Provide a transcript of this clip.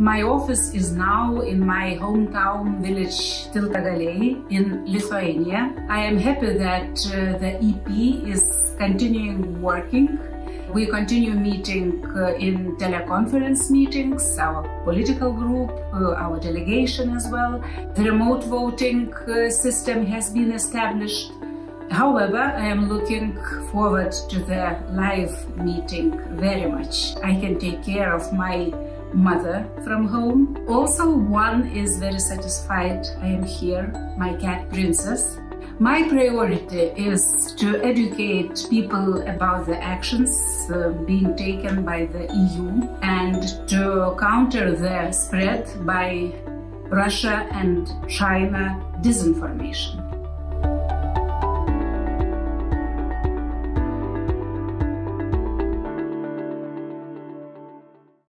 My office is now in my hometown village Tiltagaliai in Lithuania. I am happy that uh, the EP is continuing working. We continue meeting uh, in teleconference meetings, our political group, uh, our delegation as well. The remote voting uh, system has been established. However, I am looking forward to the live meeting very much. I can take care of my mother from home. Also, one is very satisfied I am here, my cat Princess. My priority is to educate people about the actions uh, being taken by the EU and to counter the spread by Russia and China disinformation.